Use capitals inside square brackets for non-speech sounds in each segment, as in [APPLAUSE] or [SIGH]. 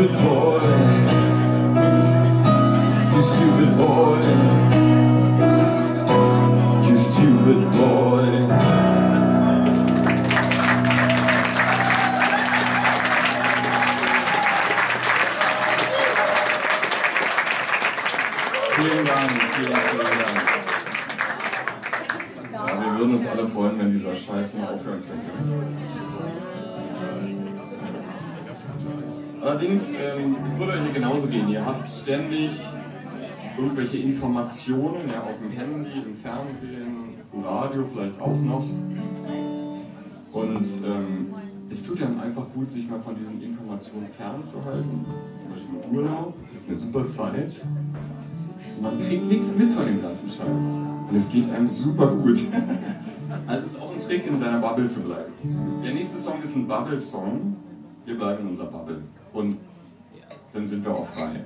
good boy. Ständig irgendwelche Informationen ja, auf dem Handy, im Fernsehen, im Radio vielleicht auch noch. Und ähm, es tut dann einfach gut, sich mal von diesen Informationen fernzuhalten. Zum Beispiel Urlaub ist eine super Zeit. Man kriegt nichts mit von dem ganzen Scheiß. Und es geht einem super gut. [LAUGHS] Also es ist auch ein Trick, in seiner Bubble zu bleiben. Der nächste Song ist ein Bubble-Song. Wir bleiben in unserer Bubble. Und dann sind wir auch frei.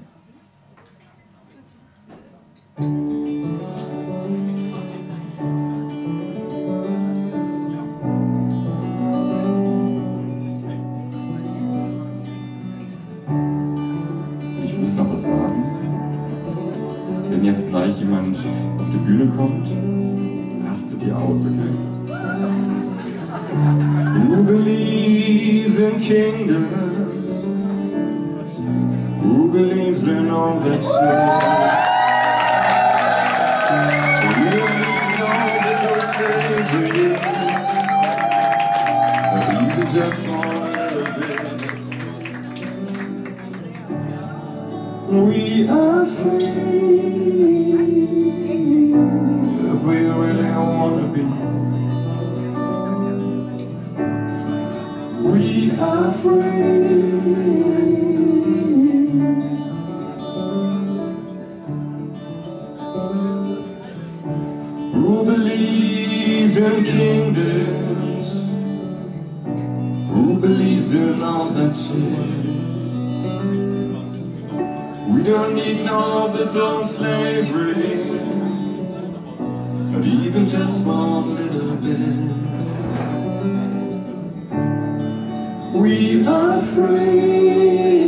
Ich muss noch was sagen. Wenn jetzt gleich jemand auf die Bühne kommt, rastet ihr aus, okay? Who believes in kingdoms? Who believes in all that shit? Her günüm We don't need no this old slavery, but even just one little bit. We are free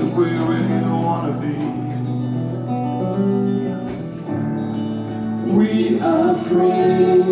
if we really wanna be. We are free.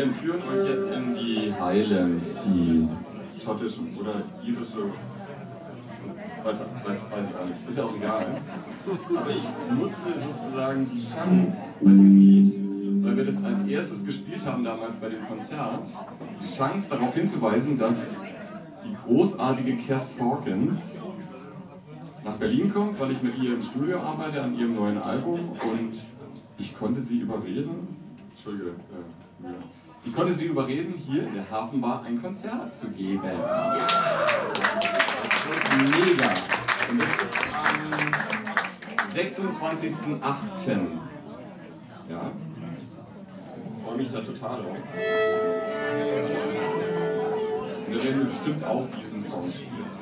Wir entführen euch jetzt in die Highlands, die schottischen oder irische Weiß, weiß, weiß ich auch nicht. Ist ja auch egal. Aber ich nutze sozusagen die Chance bei diesem Lied, weil wir das als erstes gespielt haben damals bei dem Konzert, die Chance darauf hinzuweisen, dass die großartige Cass Hawkins nach Berlin kommt, weil ich mit ihr im Studio arbeite an ihrem neuen Album und ich konnte sie überreden, Entschuldige, äh, ja. Ich konnte sie überreden, hier in der Hafenbar ein Konzert zu geben. Das wird mega. Und das ist am 26.08. Ja. Ich freue mich da total drauf. Und da werden wir bestimmt auch diesen Song spielen.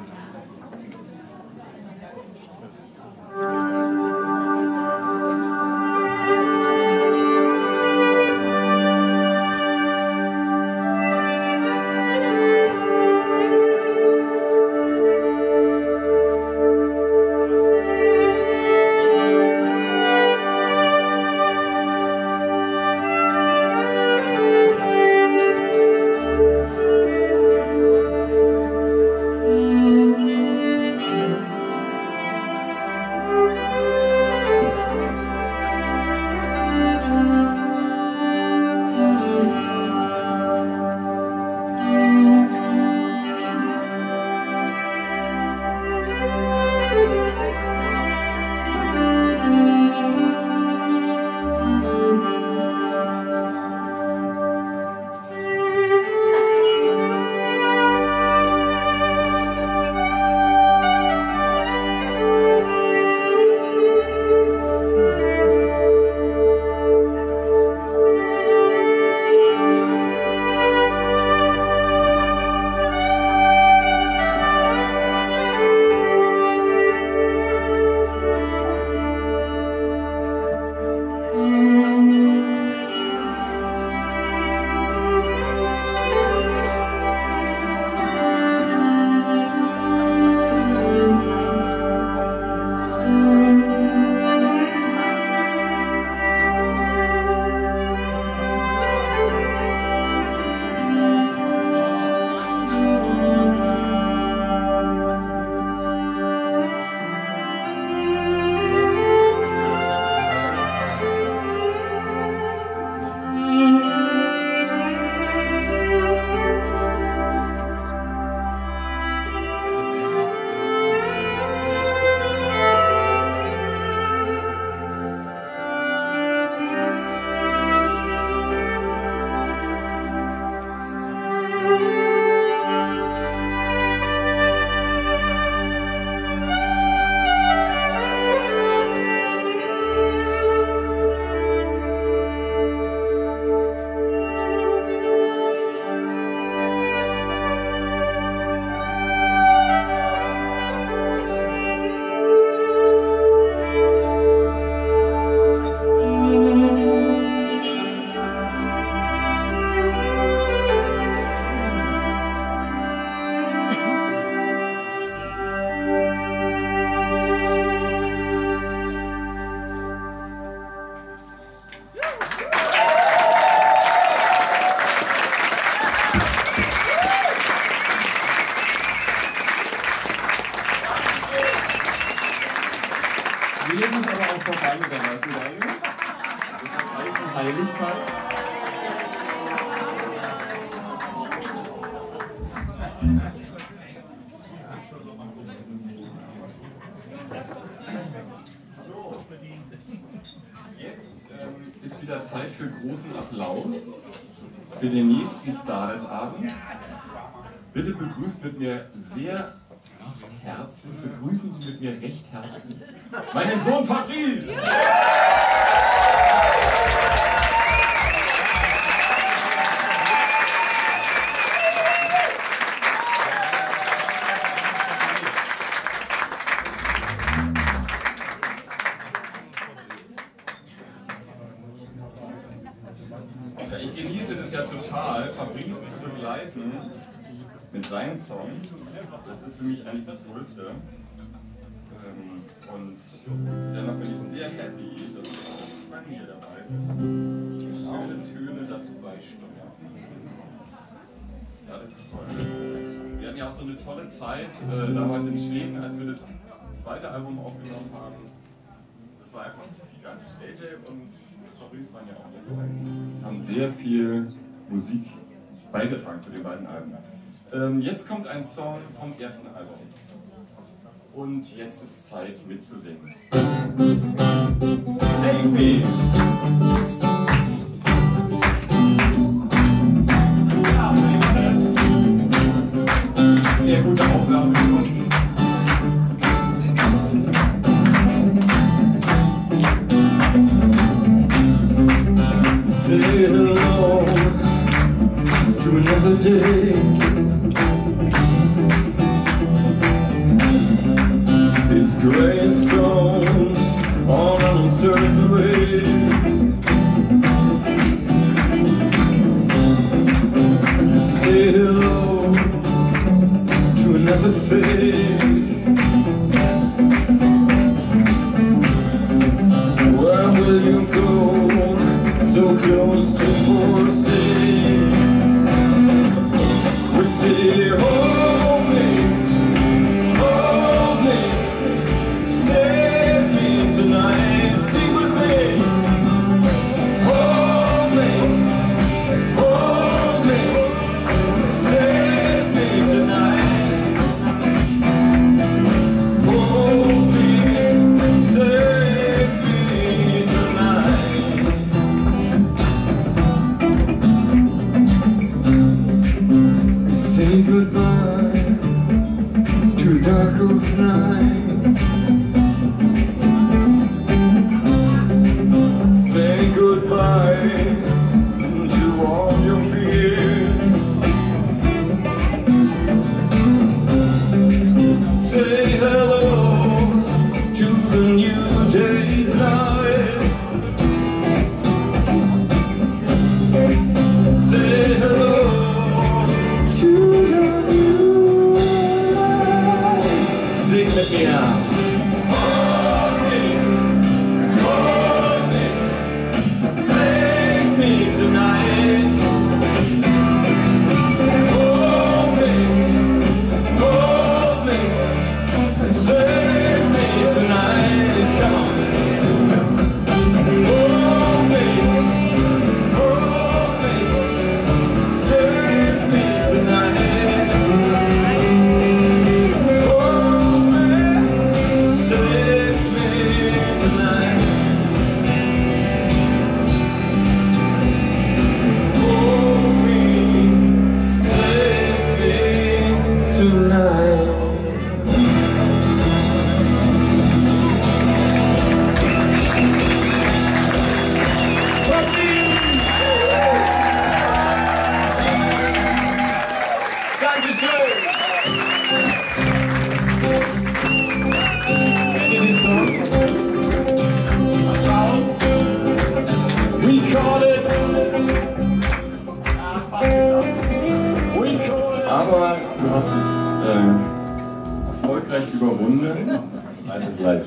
Nächsten Star des Abends. Bitte begrüßt mit mir sehr herzlich, begrüßen Sie mit mir recht herzlich meinen Sohn Fabrice! das ist für mich eigentlich das Größte. Ähm, und dennoch bin ich sehr happy, dass du auch bei mir dabei bist. Schöne Töne dazu beisteuern. Ja, das ist toll. Wir hatten ja auch so eine tolle Zeit äh, damals in Schweden, als wir das zweite Album aufgenommen haben. Das war einfach gigantisch. DJ und Fabrice waren ja auch dabei. Wir Haben sehr viel Musik beigetragen zu den beiden Alben. Ähm, jetzt kommt ein Song vom ersten Album. Und jetzt ist Zeit mitzusingen. Save me! Of night. alles live.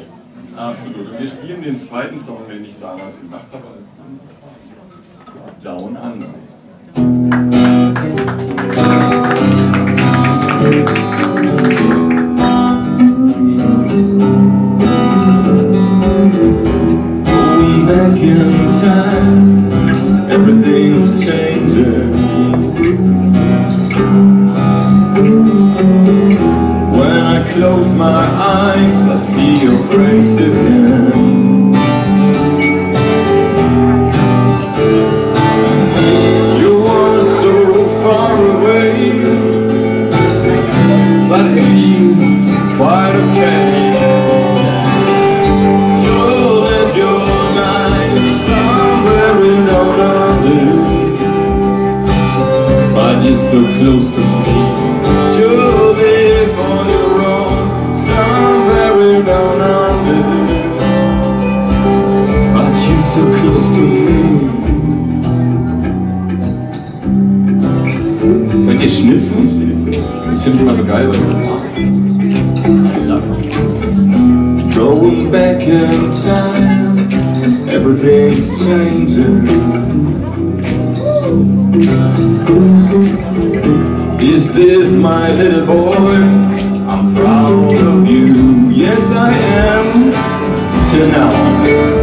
Absolut. Und wir spielen den zweiten Song, den ich damals gemacht habe, als Down Under. my eyes. I see your grace driveway Going back in time Everything's changing. Is this my little boy? I'm proud of you. Yes I am. Till now.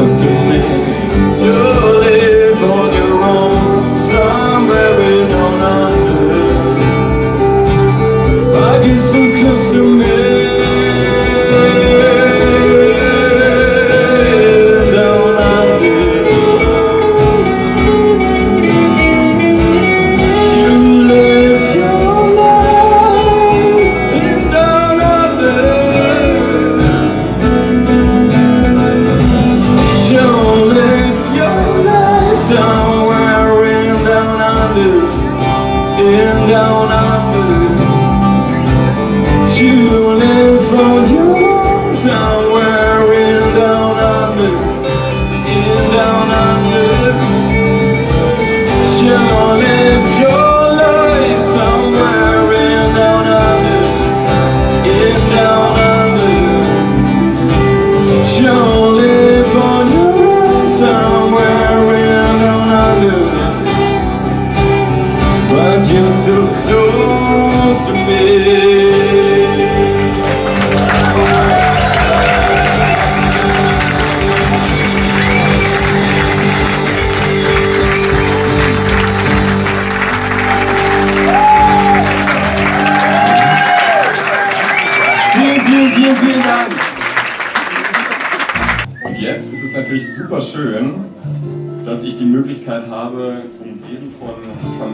us to live. Just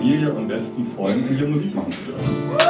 Familie und besten Freunden hier Musik machen zu dürfen.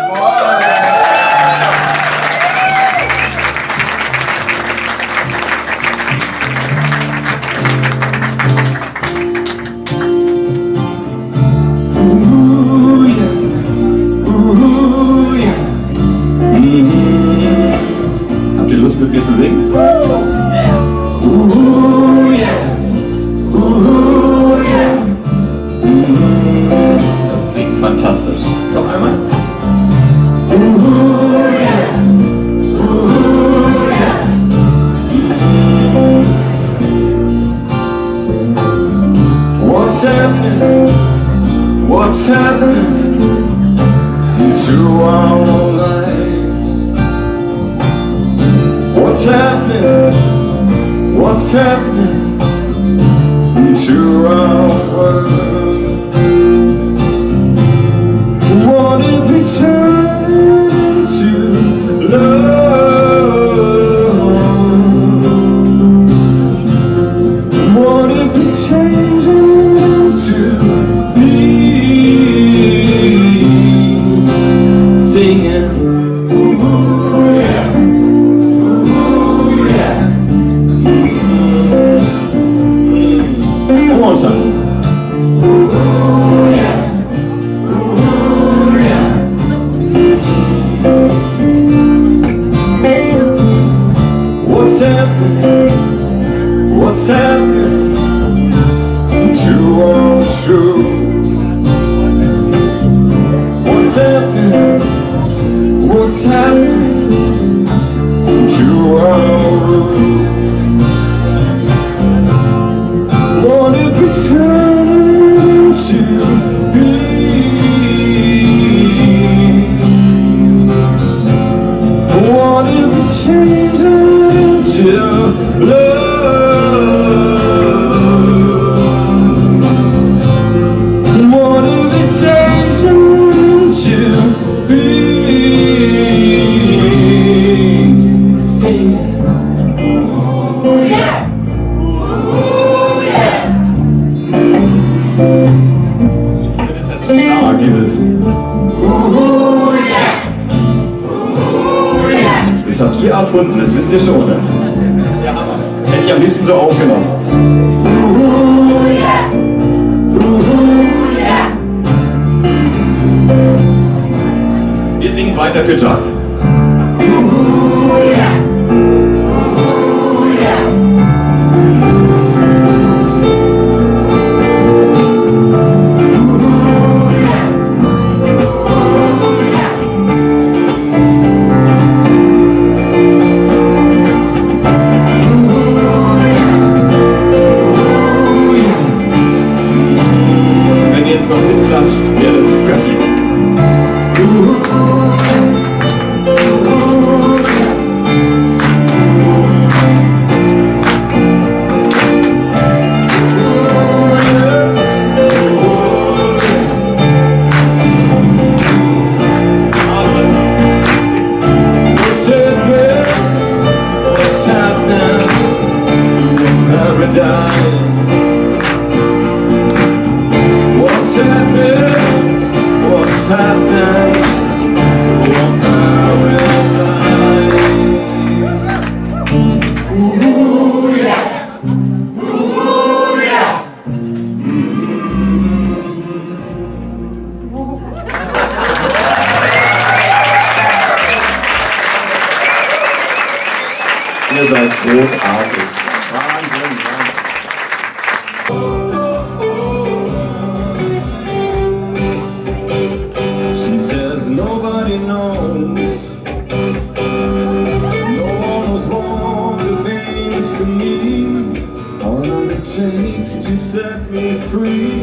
What's happening? nie erfunden, das wisst ihr schon, ne? Hätte ich am liebsten so aufgenommen. Wir singen weiter für Jack. Yeah. She says nobody knows. No one to me. The to set me free.